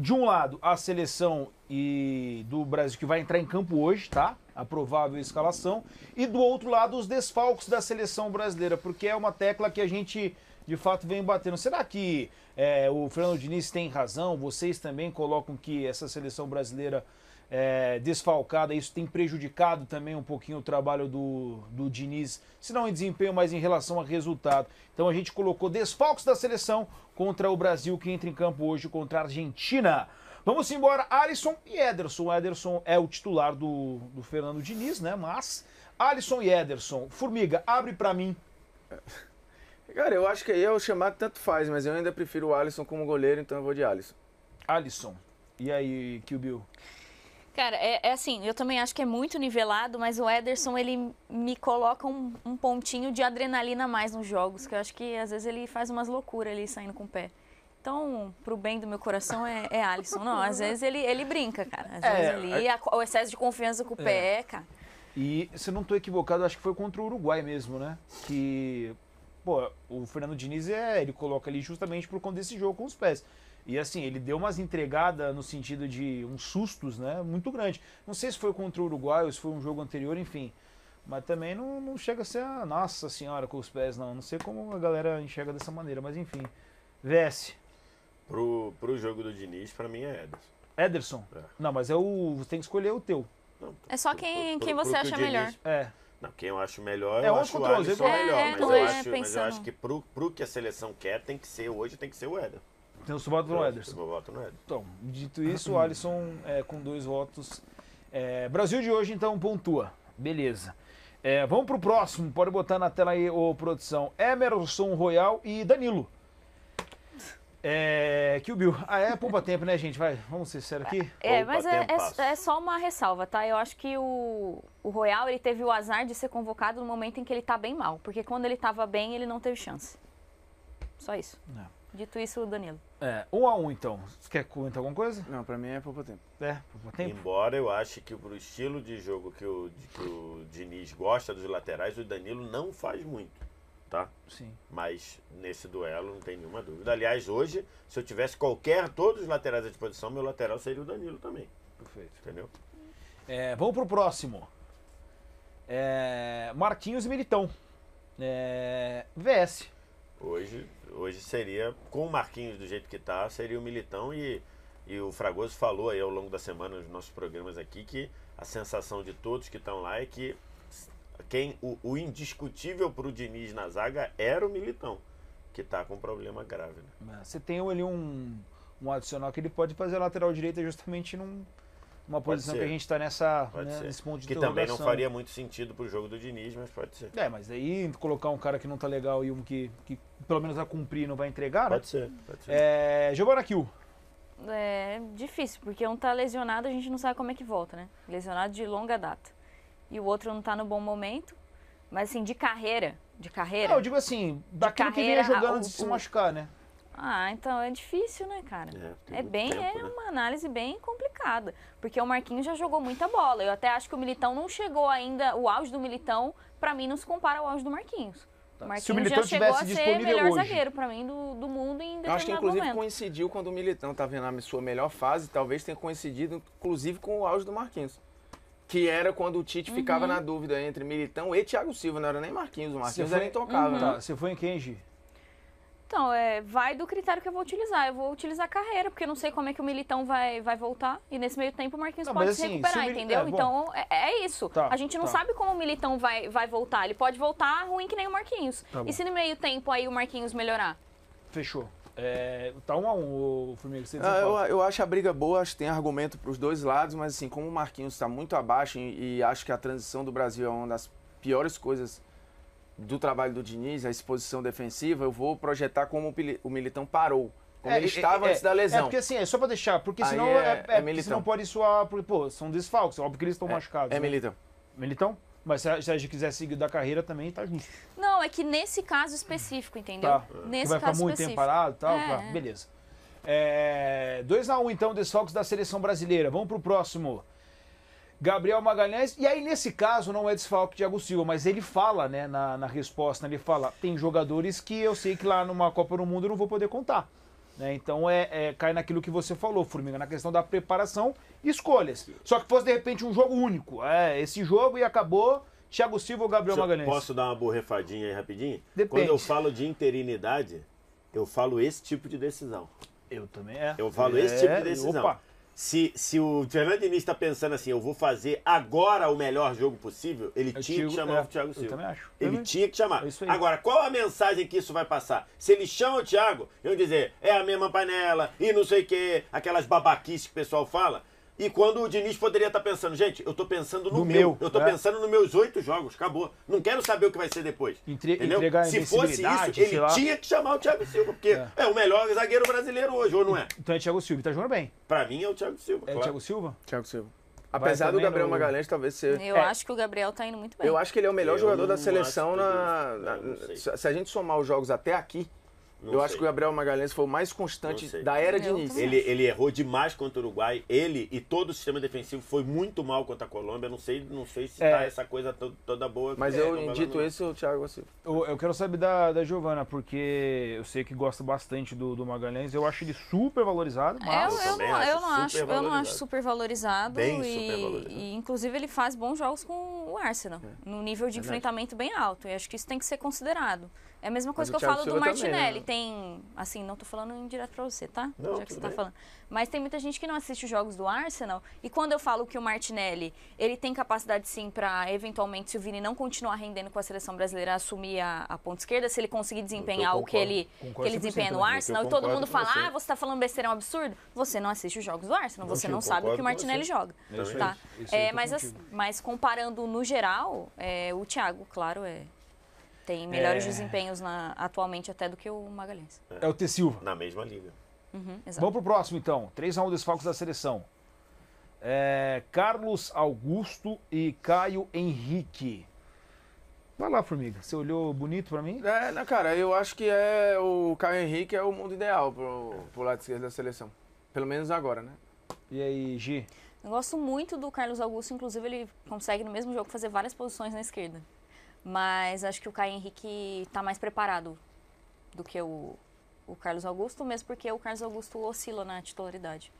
de um lado, a seleção e do Brasil que vai entrar em campo hoje, tá? A provável escalação. E do outro lado, os desfalques da seleção brasileira, porque é uma tecla que a gente de fato vem batendo. Será que é, o Fernando Diniz tem razão? Vocês também colocam que essa seleção brasileira é, desfalcada, isso tem prejudicado também um pouquinho o trabalho do, do Diniz, se não em desempenho, mas em relação a resultado. Então a gente colocou desfalques da seleção contra o Brasil, que entra em campo hoje contra a Argentina. Vamos embora, Alisson e Ederson. O Ederson é o titular do, do Fernando Diniz, né? Mas Alisson e Ederson. Formiga, abre para mim. Cara, eu acho que aí é o chamado tanto faz, mas eu ainda prefiro o Alisson como goleiro, então eu vou de Alisson. Alisson. E aí, Kill Bill? Cara, é, é, assim, eu também acho que é muito nivelado, mas o Ederson, ele me coloca um, um, pontinho de adrenalina a mais nos jogos, que eu acho que às vezes ele faz umas loucuras ali saindo com o pé. Então, pro bem do meu coração, é, é Alisson. Não, às vezes ele, ele brinca, cara. Às é, vezes ali, a, o excesso de confiança com o pé, é. cara. E, se não tô equivocado, acho que foi contra o Uruguai mesmo, né? Que, pô, o Fernando Diniz, é, ele coloca ali justamente por conta desse jogo com os pés. E assim, ele deu umas entregadas no sentido de uns sustos, né? Muito grande. Não sei se foi contra o Uruguai ou se foi um jogo anterior, enfim. Mas também não, não chega a ser a nossa senhora com os pés, não. Não sei como a galera enxerga dessa maneira, mas enfim. VS. Pro, pro jogo do Diniz, pra mim é Ederson. Ederson? É. Não, mas é o. Você tem que escolher o teu. Não, é só quem, pro, quem você acha melhor. Diniz, é. Não, quem eu acho melhor, é eu acho o Alisson é, melhor. É, mas, eu acho, mas eu acho que pro, pro que a seleção quer, tem que ser hoje, tem que ser o Ederson. Então você vota no Ederson. Eu voto no Ederson. Então, dito isso, o Alisson é, com dois votos. É, Brasil de hoje, então, pontua. Beleza. É, vamos pro próximo. Pode botar na tela aí, ô produção. Emerson Royal e Danilo. É, que o Bill. Ah, é poupa tempo, né, gente? Vai, vamos ser sérios aqui. É, mas é, é, é, só uma ressalva, tá? Eu acho que o, o Royal ele teve o azar de ser convocado no momento em que ele tá bem mal. Porque quando ele tava bem, ele não teve chance. Só isso. É. Dito isso, Danilo. É, um a um então. Você quer comentar alguma coisa? Não, pra mim é pouco tempo. É, pouco tempo. Embora eu ache que pro estilo de jogo que o, que o Diniz gosta dos laterais, o Danilo não faz muito, tá? Sim. Mas nesse duelo não tem nenhuma dúvida. Aliás, hoje, se eu tivesse qualquer, todos os laterais à disposição, meu lateral seria o Danilo também. Perfeito. Entendeu? É, vamos pro próximo. É, Marquinhos e Militão. É, VS. Hoje, hoje seria, com o Marquinhos do jeito que está, seria o Militão e, e o Fragoso falou aí ao longo da semana nos nossos programas aqui que a sensação de todos que estão lá é que quem o, o indiscutível para o Diniz na zaga era o Militão, que está com um problema grave. Né? Você tem ali um, um adicional que ele pode fazer lateral direita justamente num uma posição que a gente está nessa né, nesse ponto de Que também não faria muito sentido para o jogo do Diniz, mas pode ser. É, mas aí colocar um cara que não está legal e um que, que pelo menos vai cumprir não vai entregar, né? Pode ser, pode ser. É, Giovanna Kiel. É difícil, porque um está lesionado, a gente não sabe como é que volta, né? Lesionado de longa data. E o outro não está no bom momento. Mas assim, de carreira, de carreira. Não, eu digo assim, daquele carreira, que vinha jogando antes de se machucar, né? Ah, então é difícil, né, cara? É, é bem, tempo, é né? uma análise bem complicada, porque o Marquinhos já jogou muita bola. Eu até acho que o Militão não chegou ainda, o auge do Militão, para mim não se compara ao auge do Marquinhos. Tá. O Marquinhos se o Militão já chegou a ser o melhor hoje. zagueiro para mim do, do mundo em Eu acho que inclusive momento. coincidiu quando o Militão tá vendo a sua melhor fase, talvez tenha coincidido inclusive com o auge do Marquinhos. Que era quando o Tite uhum. ficava na dúvida entre Militão e Thiago Silva, não era nem Marquinhos, o Marquinhos era intocável. Uhum. Tá, você foi em quem, Gi? Então, é, vai do critério que eu vou utilizar. Eu vou utilizar a carreira, porque eu não sei como é que o Militão vai, vai voltar. E nesse meio tempo o Marquinhos não, pode assim, se recuperar, se entendeu? É, então, é, é, isso. Tá, a gente não tá. sabe como o Militão vai, vai voltar. Ele pode voltar ruim que nem o Marquinhos. Tá e se no meio tempo aí o Marquinhos melhorar? Fechou. É, tá um a um, o Formiga. Você ah, eu, eu acho a briga boa, acho que tem argumento para os dois lados, mas assim, como o Marquinhos está muito abaixo e, e acho que a transição do Brasil é uma das piores coisas do trabalho do Diniz, a exposição defensiva, eu vou projetar como o Militão parou. Como é, ele estava é, antes da lesão. É, porque assim, é só pra deixar, porque senão, é, é, é senão pode soar, porque, pô, são desfalques, óbvio que eles estão machucados. É né? Militão. Militão? Mas se a, se a gente quiser seguir da carreira também, tá justo. Não, é que nesse caso específico, entendeu? Tá. Nesse que vai ficar muito tempo parado e tal, tá, beleza. 2x1 um, então, desfalques da seleção brasileira. Vamos pro próximo. Gabriel Magalhães. E aí, nesse caso, não é desfalque de Thiago Silva, mas ele fala, né, na, na resposta, ele fala: tem jogadores que eu sei que lá numa Copa do Mundo eu não vou poder contar. Né? Então é, é, cai naquilo que você falou, Formiga, na questão da preparação e escolhas. Só que fosse de repente um jogo único. É, esse jogo e acabou Thiago Silva ou Gabriel Só- Magalhães. Posso dar uma borrefadinha aí rapidinho? Depende. Quando eu falo de interinidade, eu falo esse tipo de decisão. Eu também é. Eu falo É, esse tipo de decisão. Opa. Se, se o Fernando Diniz está pensando assim, eu vou fazer agora o melhor jogo possível, ele Eu tinha digo- que chamar é, o Thiago eu Silva. também acho. Ele Também. tinha que chamar. É. Agora, qual a mensagem que isso vai passar? Se ele chama o Thiago, eu dizer, é a mesma panela, e não sei o quê, aquelas babaquices que o pessoal fala. E quando o Diniz poderia estar pensando, gente, eu tô pensando no, No meu, meu, eu tô é. pensando nos meus oito jogos, acabou. Não quero saber o que vai ser depois. Entre- entendeu? entregar Se fosse isso, ele tinha que chamar o Thiago Silva, porque É. é. o melhor zagueiro brasileiro hoje, ou não é? Então é Thiago Silva. e Tá jogando bem. Pra mim é o Thiago Silva. É o claro. Thiago Silva? Thiago Silva. Apesar do Gabriel no- Magalhães talvez ser. Eu É. acho que o Gabriel tá indo muito bem. Eu acho que ele é o melhor Eu jogador da seleção na. na- se a gente somar os jogos até aqui, Não eu sei. acho que o Gabriel Magalhães foi o mais constante da era Eu Diniz. também. Ele, ele errou demais contra o Uruguai. Ele e todo o sistema defensivo foi muito mal contra a Colômbia. Não sei, não sei se É. tá essa coisa to- toda boa. Mas É, eu, vai dito isso, o Thiago Silva. Eu, eu quero saber da, da Giovana, porque eu sei que gosta bastante do, do Magalhães. Eu acho ele super valorizado, É, mas. eu, eu também não, acho eu não acho, super eu não acho valorizado. super valorizado. Bem e, super valorizado. e, inclusive ele faz bons jogos com Arsenal, num nível de enfrentamento bem alto. E acho que isso tem que ser considerado. É a mesma coisa Mas que eu falo do Silva também, Martinelli. né? Tem, assim, não tô falando em direto pra você, tá? Não, Já que você tá bem. falando. Mas tem muita gente que não assiste os jogos do Arsenal. E quando eu falo que o Martinelli, ele tem capacidade sim pra, eventualmente, se o Vini não continuar rendendo com a seleção brasileira, assumir a, a ponta esquerda, se ele conseguir desempenhar o que concordo. ele, Concordo que ele 100% desempenha no também. Arsenal, e todo concordo mundo fala, você. ah, você tá falando besteira, é um absurdo. Você não assiste os jogos do Arsenal, Não, você não sabe o que concordo o Martinelli joga. É. Tá? É, mas, mas comparando no geral, é, o Thiago, claro, é, tem melhores É. desempenhos na- atualmente até do que o Magalhães. É o T. Silva. Na mesma liga. Uhum. Vamos pro próximo então. 3x1 desfalques da seleção. É, Carlos Augusto e Caio Henrique. Vai lá, Formiga. Você olhou bonito pra mim? É, não, cara, eu acho que é o Caio Henrique é o mundo ideal pro, pro lado esquerdo da seleção. Pelo menos agora, né? E aí, Gi? Eu gosto muito do Carlos Augusto, inclusive ele consegue no mesmo jogo fazer várias posições na esquerda. Mas acho que o Caio Henrique está mais preparado do que o, o Carlos Augusto, mesmo porque o Carlos Augusto oscila na titularidade.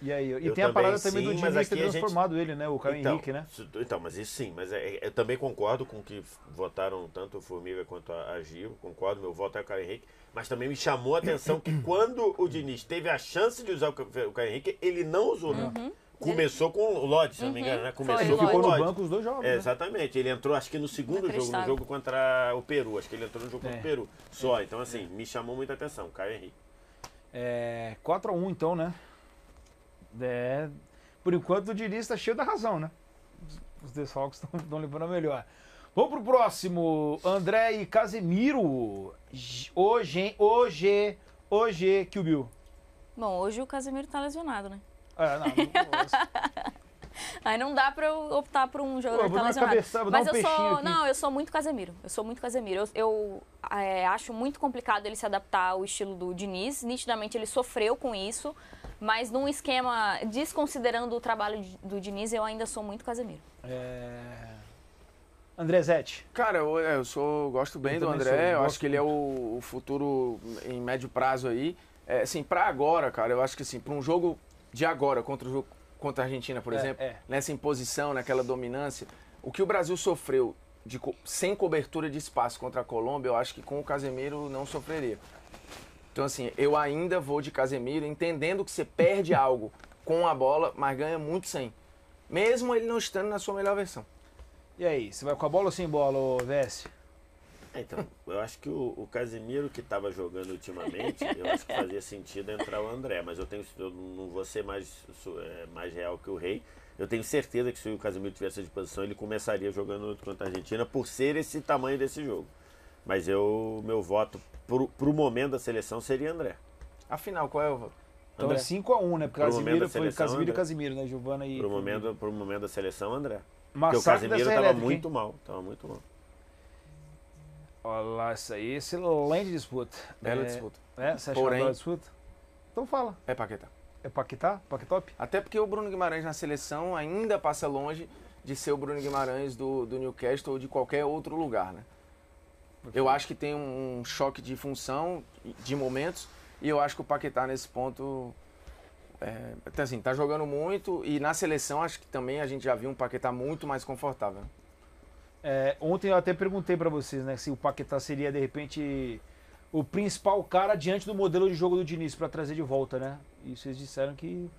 E aí? E Eu tem a também, parada também sim, do mas Diniz ter a gente- transformado ele, né? O Caio então, Henrique, né? Então, mas isso sim, mas é- é- eu também concordo com o que votaram tanto o Formiga quanto a, a Gil, concordo, meu voto é o Caio Henrique, mas também me chamou a atenção que quando o Diniz teve a chance de usar o, o Caio Henrique, ele não usou. né? Começou com o Lodge, se não me engano, né? Começou Ele com ficou o no Lodge. banco os dois jogos, É, né? exatamente, ele entrou acho que no segundo jogo, no jogo contra o Peru, acho que ele entrou no jogo É. contra o Peru, só, então assim, me chamou muita atenção, Caio Henrique. É, 4x1 então, né? É, por enquanto o Diniz tá cheio da razão, né? Os- desfalques estão levando a melhor. Vamos pro próximo. André e Casemiro. Hoje, hein? Hoje, hoje, que o Bill. Bom, hoje o Casemiro tá lesionado, né? Ah, não, não, Aí não dá pra eu optar por um jogador Pô, eu que tá lesionado. dar Mas um eu sou. aqui. Não, eu sou muito Casemiro. Eu sou muito Casemiro. Eu, eu, é, acho muito complicado ele se adaptar ao estilo do Diniz. Nitidamente ele sofreu com isso. Mas num esquema, desconsiderando o trabalho do Diniz, eu ainda sou muito Casemiro. É... André Zete. Cara, eu, é, eu sou, gosto bem Eu do André, sou, eu acho que ele é o, o futuro em médio prazo aí. É, assim, pra agora, cara, eu acho que assim, pra um jogo de agora, contra o contra a Argentina, por É, exemplo, é. nessa imposição, naquela dominância, o que o Brasil sofreu de sem cobertura de espaço contra a Colômbia, eu acho que com o Casemiro não sofreria. Então, assim, eu ainda vou de Casemiro, entendendo que você perde algo com a bola, mas ganha muito sem. Mesmo ele não estando na sua melhor versão. E aí, você vai com a bola ou sem bola? É, Então, eu acho que o, o Casemiro que estava jogando ultimamente, eu acho que fazia sentido entrar o André, mas eu tenho eu não vou ser mais, sou, é, mais real que o Rei. Eu tenho certeza que se o Casemiro tivesse à disposição, ele começaria jogando contra a Argentina por ser esse tamanho desse jogo. Mas eu, meu voto pro, pro momento da seleção seria André. Afinal, qual é o voto? Então André. é 5x1, né? Porque Pro Casimiro da foi seleção, Casimiro e André. Casimiro, né? Giovana e. Pro momento, pro momento da seleção, André. Porque o dessa estava elétrica, muito hein? mal. Tava muito mal. Olha lá, isso aí, excelente disputa. Bela é, disputa. É, você acha Porém- bela disputa? Então fala. É Paquetá. É Paquetá? Paquetop? Até porque o Bruno Guimarães na seleção ainda passa longe de ser o Bruno Guimarães do, do Newcastle ou de qualquer outro lugar, né? Eu acho que tem um, choque de função, de momentos, E eu acho que o Paquetá nesse ponto é, assim, tá jogando muito e na seleção acho que também a gente já viu um Paquetá muito mais confortável. É, ontem eu até perguntei para vocês, né, se o Paquetá seria de repente o principal cara diante do modelo de jogo do Diniz para trazer de volta, né? E vocês disseram que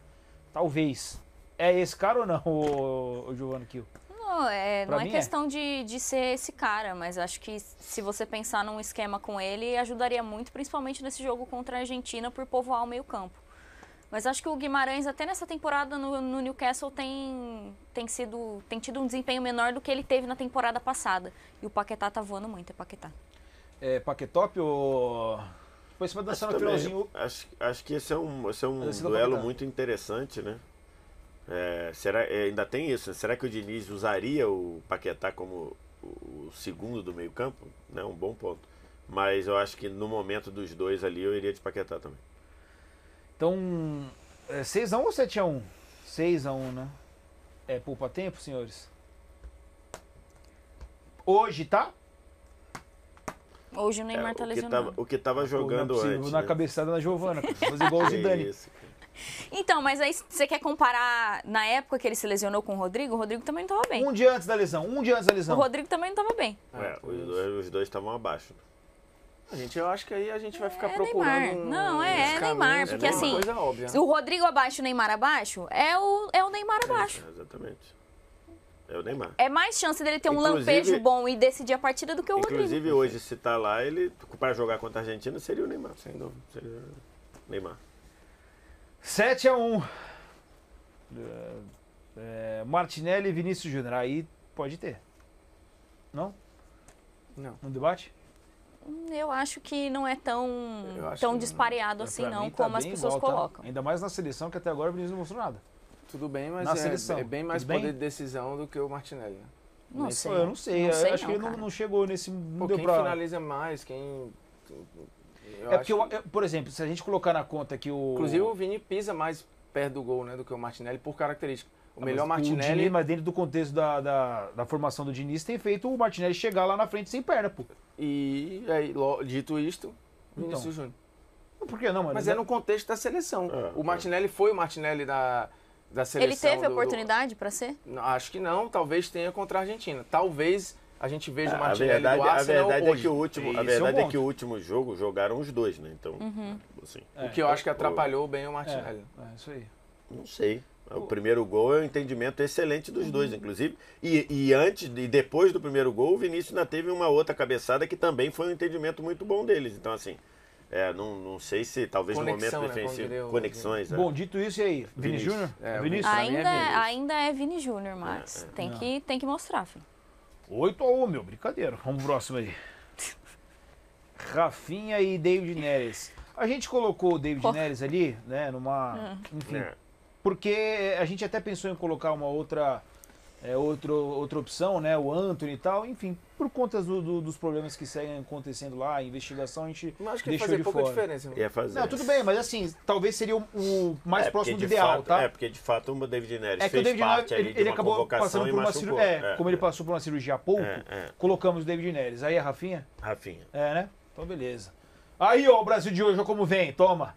talvez. É esse cara ou não, o, o Giovanni Kiel? Não, é, Pra não é é. questão de, de ser esse cara, mas acho que se você pensar num esquema com ele, ajudaria muito, principalmente nesse jogo contra a Argentina, por povoar o meio-campo. Mas acho que o Guimarães, até nessa temporada no, no Newcastle, tem, tem, sido, tem tido um desempenho menor do que ele teve na temporada passada. E o Paquetá tá voando muito, é Paquetá. É Paquetop ou. Depois você vai dançar no Também, finalzinho. acho, acho que esse é um, esse é um Esse do duelo muito interessante, né? É, será, é, ainda tem isso, né? Será que o Diniz usaria o Paquetá como o, o segundo do meio campo? Né? Um bom ponto. Mas eu acho que no momento dos dois ali eu iria de Paquetá também. Então, é 6x1 ou 7x1? 6x1, né? É poupa tempo, senhores? Hoje, tá? Hoje o Neymar É, tá o, que lesionado. tava, o que tava jogando Pô, não é antes. Na né? cabeçada da Giovana, fazer igual o Zidane. isso. Então, mas aí você quer comparar na época que ele se lesionou com o Rodrigo? O Rodrigo também não tava bem. Um dia antes da lesão, um dia antes da O lesão. Rodrigo também não tava bem. É, os dois- os dois estavam abaixo. A gente, eu acho que aí a gente vai ficar É procurando. Neymar. um- Não, é, é Neymar, caminhos, porque é assim, coisa óbvia. Se o Rodrigo abaixo o Neymar abaixo, é o, é o Neymar abaixo. É, exatamente. É o Neymar. É mais chance dele ter um Inclusive- lampejo bom e decidir a partida do que o Rodrigo. Inclusive hoje, se tá lá, ele para jogar contra a Argentina seria o Neymar, sem dúvida. Seria o Neymar. 7x1. É, é, Martinelli e Vinícius Júnior. Aí pode ter. Não? Não. No debate? Eu acho que não é tão, Eu acho tão que não. dispareado assim, não, tá como as bem pessoas igual, tá? colocam. Ainda mais na seleção, que até agora o Vinícius não mostrou nada. Tudo bem, mas Na é, seleção, é bem mais tudo bem? poder de decisão do que o Martinelli. Não Nesse- sei. Eu não sei, Não eu sei acho não, que ele não, chegou nesse. Pô, quem pra. finaliza mais, quem. eu É porque, que- eu- por exemplo, se a gente colocar na conta que o. Inclusive o Vini pisa mais perto do gol, né, do que o Martinelli por característica. O Ah, melhor mas O Martinelli Diniz, mas dentro do contexto da, da, da formação do Diniz, tem feito o Martinelli chegar lá na frente sem perna, pô. e aí, lo- dito isto, Vinícius Então. Júnior. Por que não, mano? Mas é no contexto da seleção. É, o Martinelli foi o Martinelli da, da seleção. Ele teve a do- do- oportunidade pra ser? Não, Acho que não, talvez tenha contra a Argentina. Talvez a gente veja o a Martinelli verdade, do a Arsenal verdade é que o último, é a um verdade é ponto. que o último jogo jogaram os dois, né? Então, Uhum. Assim, É, O que eu acho que o- atrapalhou bem o É, Martinelli. é isso aí. não sei. O primeiro gol é um entendimento excelente dos dois, inclusive. E, e antes e depois do primeiro gol, o Vinícius ainda teve uma outra cabeçada que também foi um entendimento muito bom deles. Então, assim, é, não, não sei se talvez Conexão, no né, momento como defensivo. o- Conexões. é. Bom, dito isso, e aí? Vini Vinícius. Júnior? É, Vinícius? é Ainda, Vinícius. ainda é Vini Júnior, Max. É, é. Tem, Não. que, tem que mostrar, filho. 8 a 1, meu. Brincadeira. Vamos pro próximo aí. Rafinha e David Neres. A gente colocou o David Pô. Neres ali, né, numa... Enfim, É. porque a gente até pensou em colocar uma outra... É, outro, outra opção, né? O Anthony e tal. Enfim, por conta do- do- dos problemas que seguem acontecendo lá, a investigação, a gente Mas acho que deixou fazer ele pouca fora. diferença. né? Ia fazer. Não, tudo bem, mas assim, talvez seria o, o mais É, próximo do de ideal, fato- tá? É, porque de fato o David Neres É que o fez David parte Neres, ali ele, de ele uma acabou passando por uma cirurgia. É, É, como ele é. passou por uma cirurgia há pouco, É, é. colocamos o David Neres. Aí a Rafinha? Rafinha. É, né? Então beleza. Aí, ó, o Brasil de hoje, ó como vem, toma.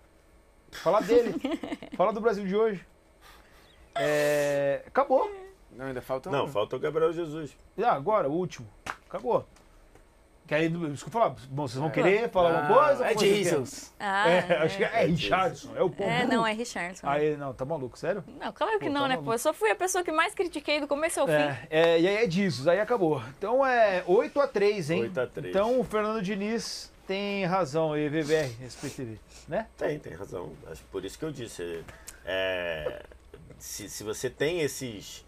Fala dele. Fala do Brasil de hoje. É, acabou. Não, ainda falta Não, um. falta o Gabriel Jesus. Ah, agora, o último. Acabou. Que aí, isso que eu falar. Bom, vocês vão É. querer falar Ah, alguma coisa? É Jesus. Ah, querem? É, acho que é, É Richardson. É o ponto. É, não, é Richardson. Aí, não, tá maluco, sério? Não, claro que Pô, não, tá né? maluco. Pô, eu só fui a pessoa que mais critiquei do começo ao fim. É, é, e aí é disso, aí acabou. Então é 8x3, hein? 8 a 3. Então o Fernando Diniz tem razão aí, VBR, SPTV, né? Tem, tem razão. Acho por isso que eu disse. é, se, se você tem esses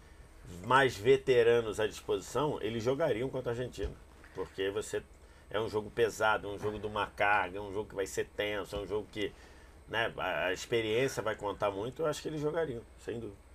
mais veteranos à disposição, eles jogariam contra a Argentina. Porque você é um jogo pesado, é um jogo de uma carga, é um jogo que vai ser tenso, é um jogo que né, a experiência vai contar muito. Eu acho que eles jogariam, sem dúvida.